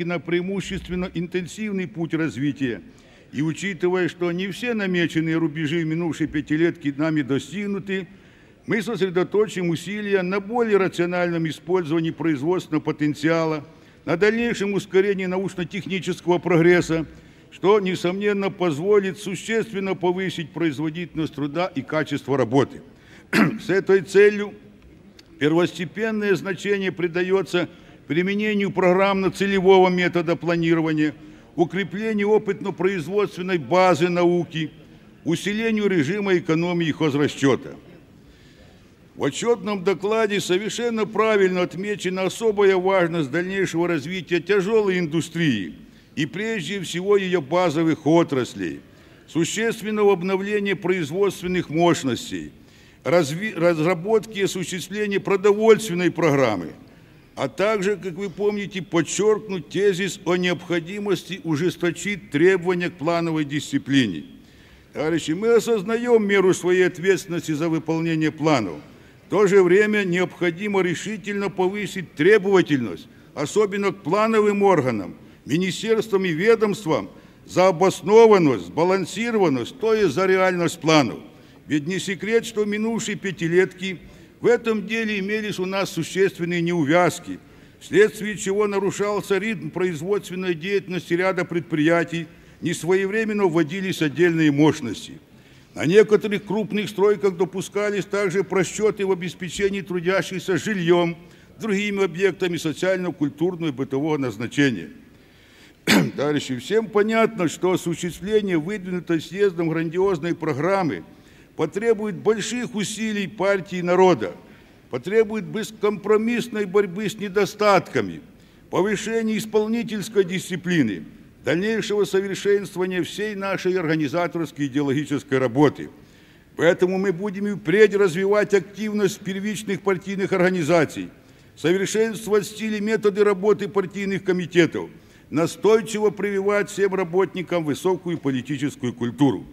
на преимущественно интенсивный путь развития. И учитывая, что не все намеченные рубежи минувшей пятилетки нами достигнуты, мы сосредоточим усилия на более рациональном использовании производственного потенциала, на дальнейшем ускорении научно-технического прогресса, что, несомненно, позволит существенно повысить производительность труда и качество работы. С этой целью первостепенное значение придается применению программно-целевого метода планирования, укреплению опытно-производственной базы науки, усилению режима экономии хозрасчета. В отчетном докладе совершенно правильно отмечена особая важность дальнейшего развития тяжелой индустрии и прежде всего ее базовых отраслей, существенного обновления производственных мощностей, разработки и осуществления продовольственной программы, а также, как вы помните, подчеркнуть тезис о необходимости ужесточить требования к плановой дисциплине. Товарищи, мы осознаем меру своей ответственности за выполнение планов – в то же время необходимо решительно повысить требовательность, особенно к плановым органам, министерствам и ведомствам, за обоснованность, сбалансированность, то есть за реальность планов. Ведь не секрет, что минувшие пятилетки в этом деле имелись у нас существенные неувязки, вследствие чего нарушался ритм производственной деятельности ряда предприятий, несвоевременно вводились отдельные мощности – на некоторых крупных стройках допускались также просчеты в обеспечении трудящихся жильем, другими объектами социально-культурного и бытового назначения. Товарищи, всем понятно, что осуществление выдвинутой съездом грандиозной программы потребует больших усилий партии народа, потребует бескомпромиссной борьбы с недостатками, повышения исполнительской дисциплины – дальнейшего совершенствования всей нашей организаторской идеологической работы. Поэтому мы будем и впредь развивать активность первичных партийных организаций, совершенствовать стиль и методы работы партийных комитетов, настойчиво прививать всем работникам высокую политическую культуру.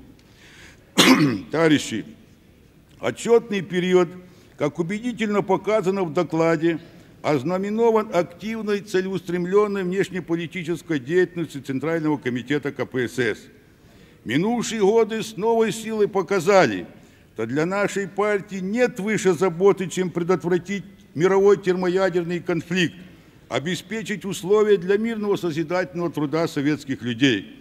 Товарищи, отчетный период, как убедительно показано в докладе, ознаменован активной целеустремленной внешнеполитической деятельностью Центрального комитета КПСС. Минувшие годы с новой силой показали, что для нашей партии нет выше заботы, чем предотвратить мировой термоядерный конфликт, обеспечить условия для мирного созидательного труда советских людей.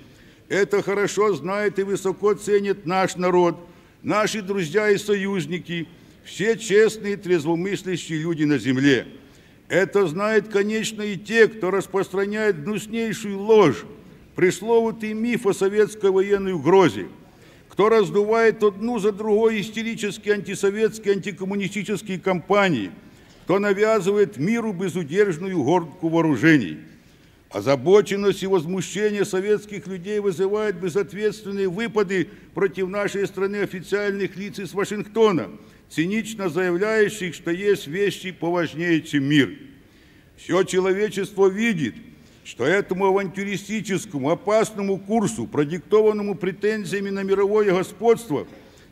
Это хорошо знает и высоко ценит наш народ, наши друзья и союзники, все честные трезвомыслящие люди на земле – это знают, конечно, и те, кто распространяет гнуснейшую ложь, пресловутый миф о советской военной угрозе, кто раздувает одну за другой истерические антисоветские, антикоммунистические кампании, кто навязывает миру безудержную гордку вооружений. Озабоченность и возмущение советских людей вызывают безответственные выпады против нашей страны официальных лиц из Вашингтона – цинично заявляющих, что есть вещи поважнее, чем мир. Все человечество видит, что этому авантюристическому, опасному курсу, продиктованному претензиями на мировое господство,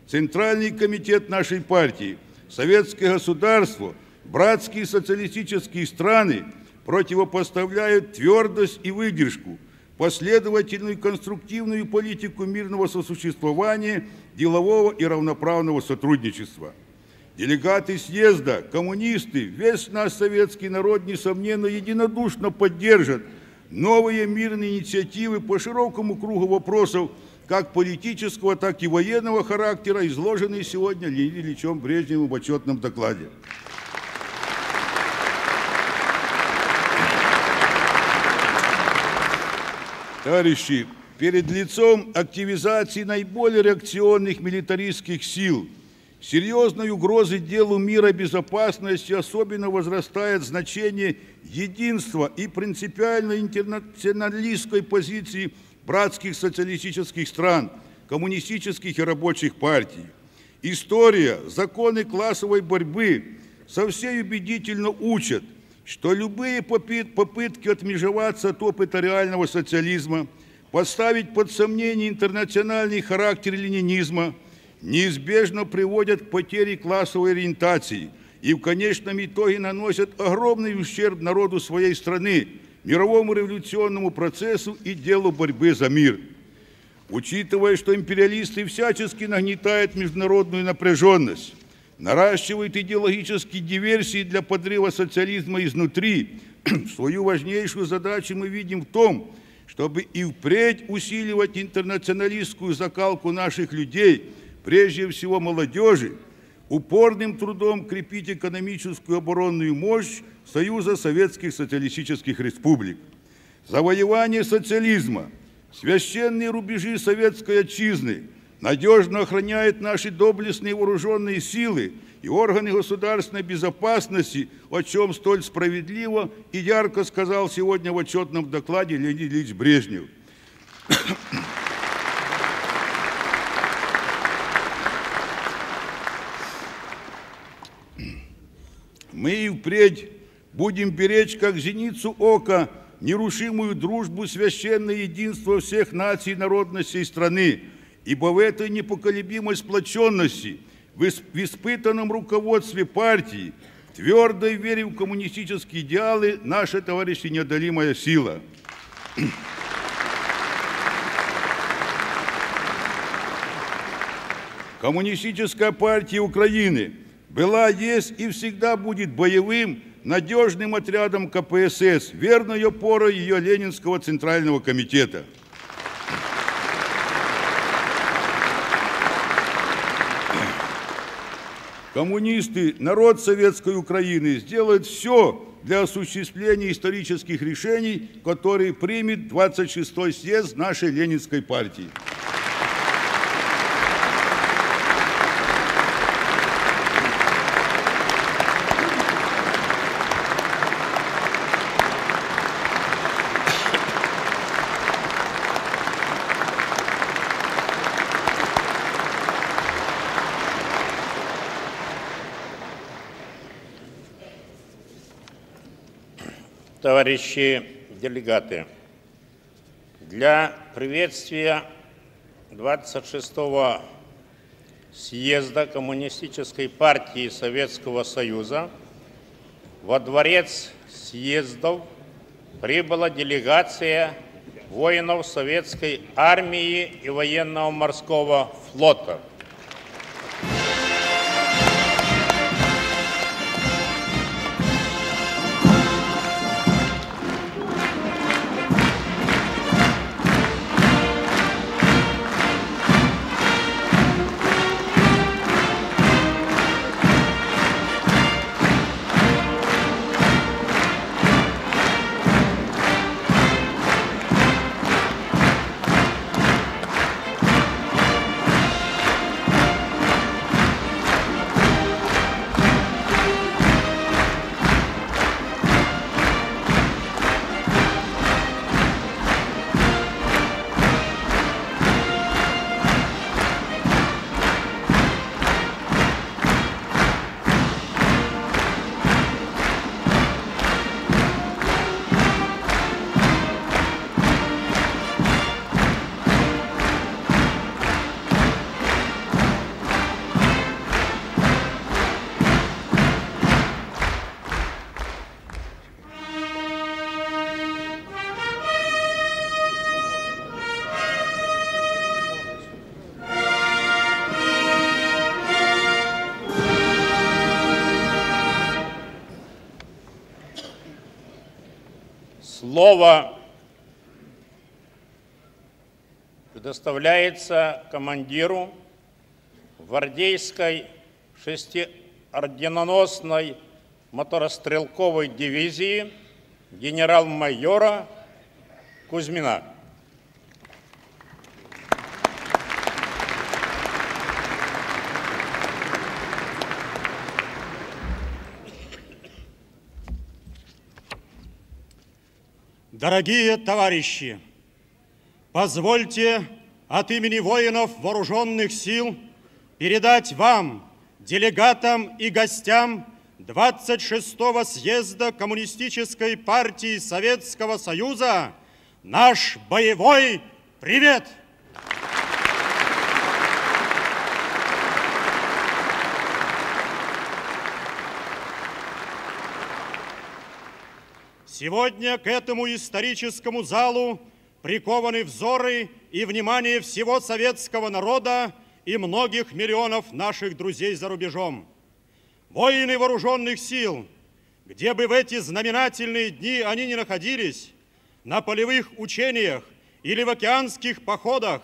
Центральный комитет нашей партии, советское государство, братские социалистические страны противопоставляют твердость и выдержку, последовательную конструктивную политику мирного сосуществования, делового и равноправного сотрудничества – Делегаты съезда, коммунисты, весь наш советский народ, несомненно, единодушно поддержат новые мирные инициативы по широкому кругу вопросов как политического, так и военного характера, изложенные сегодня Леонидом Ильичем Брежневым в отчетном докладе. Товарищи, перед лицом активизации наиболее реакционных милитаристских сил – Серьезной угрозой делу мира и безопасности особенно возрастает значение единства и принципиальной интернационалистской позиции братских социалистических стран, коммунистических и рабочих партий. История, законы классовой борьбы со всей убедительно учат, что любые попытки отмежеваться от опыта реального социализма, поставить под сомнение интернациональный характер ленинизма – неизбежно приводят к потере классовой ориентации и в конечном итоге наносят огромный ущерб народу своей страны, мировому революционному процессу и делу борьбы за мир. Учитывая, что империалисты всячески нагнетают международную напряженность, наращивают идеологические диверсии для подрыва социализма изнутри, свою важнейшую задачу мы видим в том, чтобы и впредь усиливать интернационалистскую закалку наших людей, прежде всего молодежи, упорным трудом крепить экономическую оборонную мощь Союза Советских Социалистических Республик. Завоевание социализма, священные рубежи советской отчизны надежно охраняет наши доблестные вооруженные силы и органы государственной безопасности, о чем столь справедливо и ярко сказал сегодня в отчетном докладе Леонид Ильич Брежнев. Мы и впредь будем беречь, как зеницу ока, нерушимую дружбу, священное единство всех наций и народностей страны, ибо в этой непоколебимой сплоченности, в испытанном руководстве партии, твердой вере в коммунистические идеалы, наша, товарищи, неодолимая сила. Коммунистическая партия Украины – была, есть и всегда будет боевым, надежным отрядом КПСС, верной опорой ее Ленинского Центрального комитета. Коммунисты, народ Советской Украины сделают все для осуществления исторических решений, которые примет 26-й съезд нашей Ленинской партии. Товарищи делегаты, для приветствия 26-го съезда Коммунистической партии Советского Союза во дворец съездов прибыла делегация воинов Советской армии и военного морского флота – Слово предоставляется командиру гвардейской шестиорденоносной моторострелковой дивизии генерал-майора Кузьмина. Дорогие товарищи, позвольте от имени воинов вооруженных сил передать вам, делегатам и гостям 26-го съезда Коммунистической партии Советского Союза наш боевой привет! Сегодня к этому историческому залу прикованы взоры и внимание всего советского народа и многих миллионов наших друзей за рубежом. Воины вооруженных сил, где бы в эти знаменательные дни они ни находились, на полевых учениях или в океанских походах,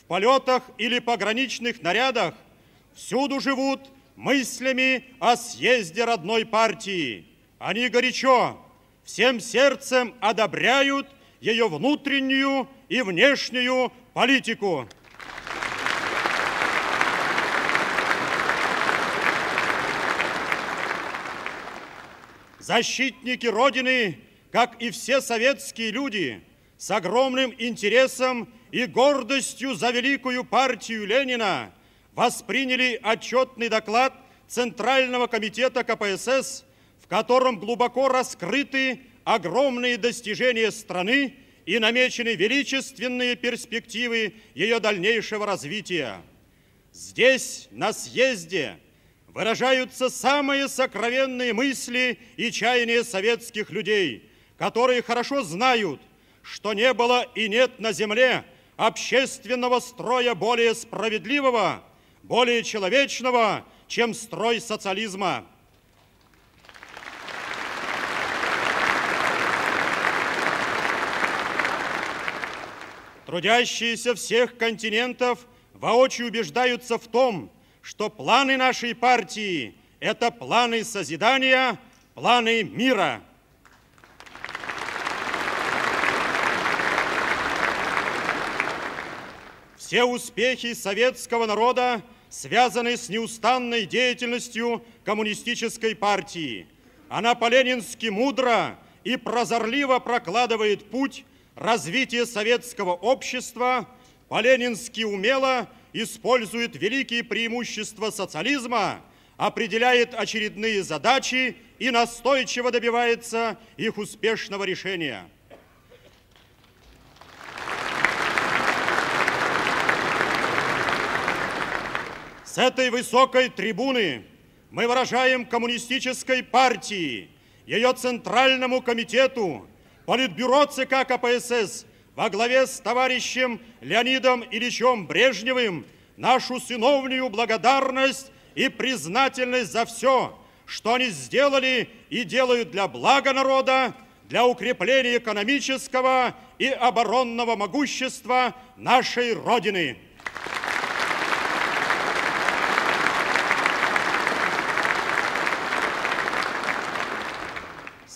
в полетах или пограничных нарядах, всюду живут мыслями о съезде родной партии. Они горячо, всем сердцем одобряют ее внутреннюю и внешнюю политику. Защитники Родины, как и все советские люди, с огромным интересом и гордостью за великую партию Ленина восприняли отчетный доклад Центрального комитета КПСС, в котором глубоко раскрыты огромные достижения страны и намечены величественные перспективы ее дальнейшего развития. Здесь, на съезде, выражаются самые сокровенные мысли и чаяния советских людей, которые хорошо знают, что не было и нет на земле общественного строя более справедливого, более человечного, чем строй социализма. Трудящиеся всех континентов воочию убеждаются в том, что планы нашей партии – это планы созидания, планы мира. Все успехи советского народа связаны с неустанной деятельностью коммунистической партии. Она по-ленински мудро и прозорливо прокладывает путь развитие советского общества по-ленински умело использует великие преимущества социализма, определяет очередные задачи и настойчиво добивается их успешного решения. С этой высокой трибуны мы выражаем коммунистической партии, ее Центральному комитету, Политбюро ЦК КПСС во главе с товарищем Леонидом Ильичем Брежневым нашу сыновнюю благодарность и признательность за все, что они сделали и делают для блага народа, для укрепления экономического и оборонного могущества нашей Родины.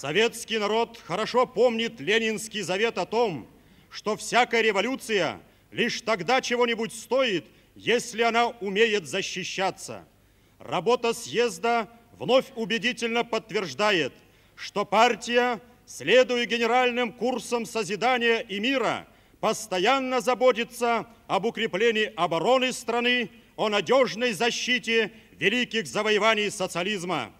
Советский народ хорошо помнит ленинский завет о том, что всякая революция лишь тогда чего-нибудь стоит, если она умеет защищаться. Работа съезда вновь убедительно подтверждает, что партия, следуя генеральным курсам созидания и мира, постоянно заботится об укреплении обороны страны, о надежной защите великих завоеваний социализма.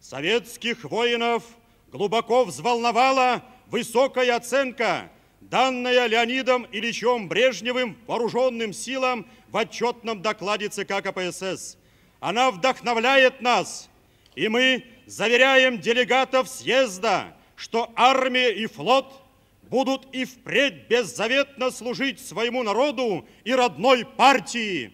Советских воинов глубоко взволновала высокая оценка, данная Леонидом Ильичем Брежневым вооруженным силам в отчетном докладе ЦК КПСС. Она вдохновляет нас, и мы заверяем делегатов съезда, что армия и флот будут и впредь беззаветно служить своему народу и родной партии.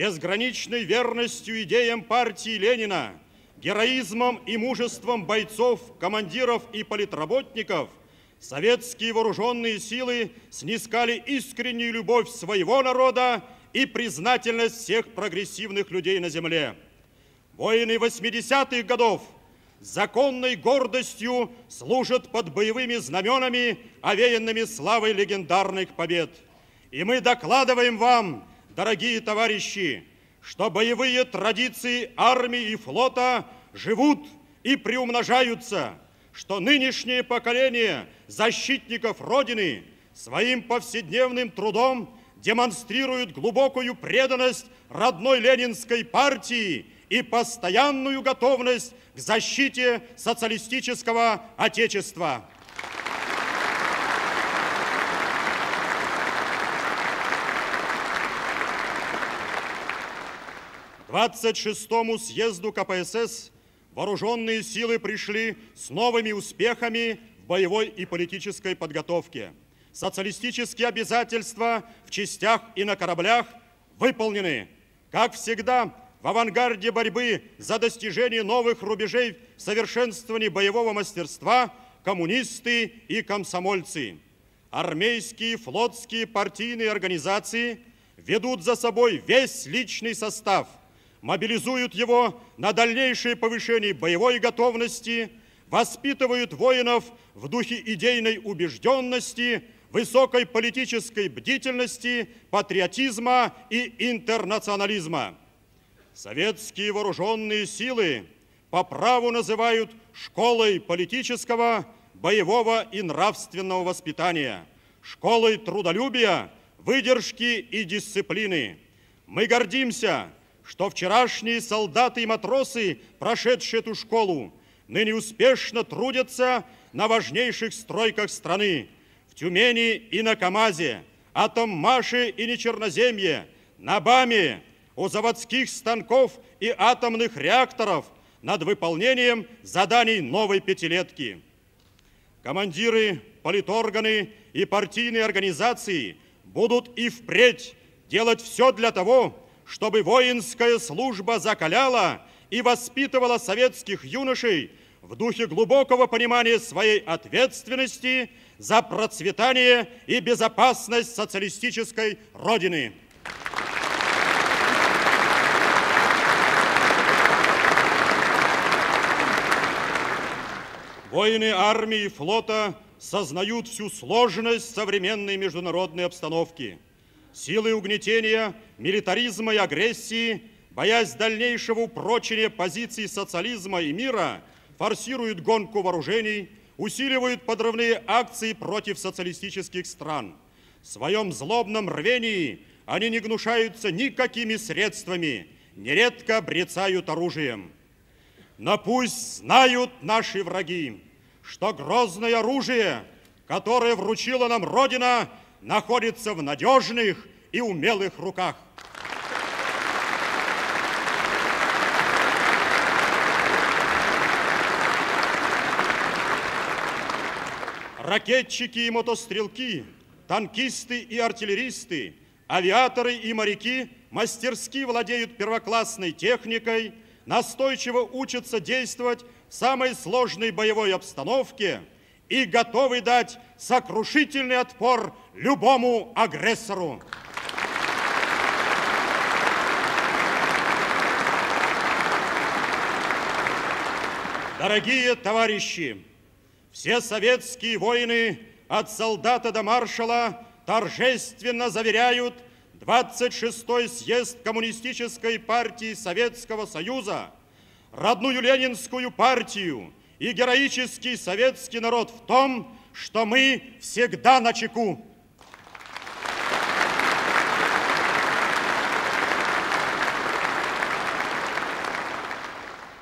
Безграничной верностью идеям партии Ленина, героизмом и мужеством бойцов, командиров и политработников советские вооруженные силы снискали искреннюю любовь своего народа и признательность всех прогрессивных людей на земле. Воины 80-х годов законной гордостью служат под боевыми знаменами, овеянными славой легендарных побед. И мы докладываем вам, дорогие товарищи, что боевые традиции армии и флота живут и приумножаются, что нынешнее поколение защитников Родины своим повседневным трудом демонстрирует глубокую преданность родной ленинской партии и постоянную готовность к защите социалистического Отечества. 26-му съезду КПСС вооруженные силы пришли с новыми успехами в боевой и политической подготовке. Социалистические обязательства в частях и на кораблях выполнены. Как всегда, в авангарде борьбы за достижение новых рубежей в совершенствовании боевого мастерства коммунисты и комсомольцы. Армейские, флотские, партийные организации ведут за собой весь личный состав, мобилизуют его на дальнейшее повышение боевой готовности, воспитывают воинов в духе идейной убежденности, высокой политической бдительности, патриотизма и интернационализма. Советские вооруженные силы по праву называют школой политического, боевого и нравственного воспитания, школой трудолюбия, выдержки и дисциплины. Мы гордимся, что вчерашние солдаты и матросы, прошедшие эту школу, ныне успешно трудятся на важнейших стройках страны, в Тюмени и на КАМАЗе, Атоммаше и Нечерноземье, на БАМе, у заводских станков и атомных реакторов над выполнением заданий новой пятилетки. Командиры, политорганы и партийные организации будут и впредь делать все для того, чтобы воинская служба закаляла и воспитывала советских юношей в духе глубокого понимания своей ответственности за процветание и безопасность социалистической Родины. Воины армии и флота сознают всю сложность современной международной обстановки. Силы угнетения, милитаризма и агрессии, боясь дальнейшего упрочения позиций социализма и мира, форсируют гонку вооружений, усиливают подрывные акции против социалистических стран. В своем злобном рвении они не гнушаются никакими средствами, нередко обрецают оружием. Но пусть знают наши враги, что грозное оружие, которое вручила нам Родина, находится в надежных и умелых руках. Ракетчики и мотострелки, танкисты и артиллеристы, авиаторы и моряки мастерски владеют первоклассной техникой – настойчиво учатся действовать в самой сложной боевой обстановке и готовы дать сокрушительный отпор любому агрессору. Дорогие товарищи, все советские воины от солдата до маршала торжественно заверяют – 26-й съезд Коммунистической партии Советского Союза, родную Ленинскую партию и героический советский народ в том, что мы всегда на чеку.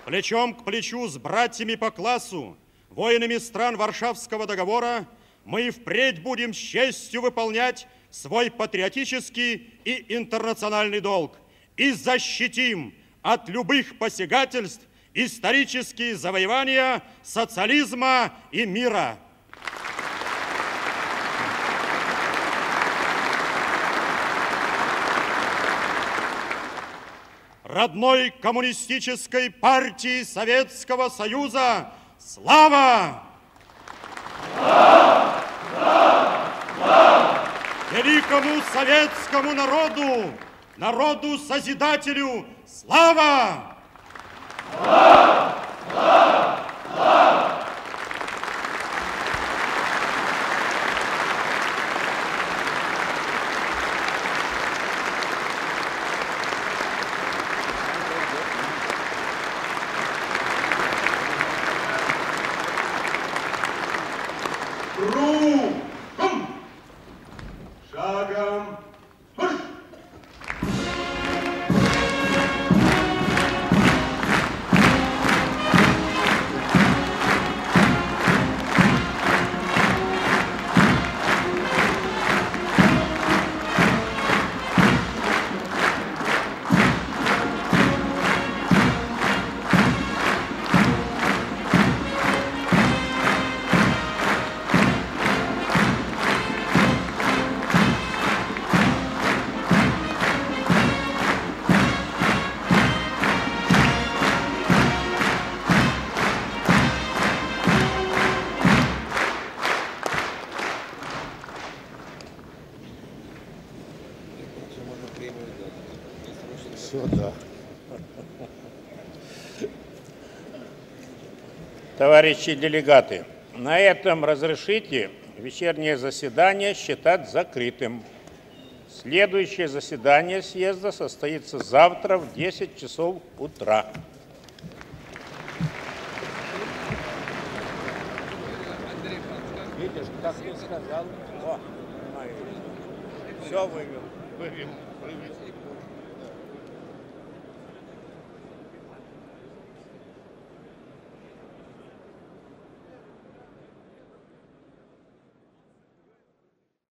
Плечом к плечу с братьями по классу, воинами стран Варшавского договора, мы впредь будем с честью выполнять свой патриотический и интернациональный долг и защитим от любых посягательств исторические завоевания социализма и мира. Родной коммунистической партии Советского Союза слава! Слава! Слава! Слава! великому советскому народу, народу-созидателю, слава! Слава! Слава! Слава! Товарищи делегаты, на этом разрешите вечернее заседание считать закрытым. Следующее заседание съезда состоится завтра в 10 часов утра. Видишь, как ты сказал? О, все вывел. Вывел. вывел.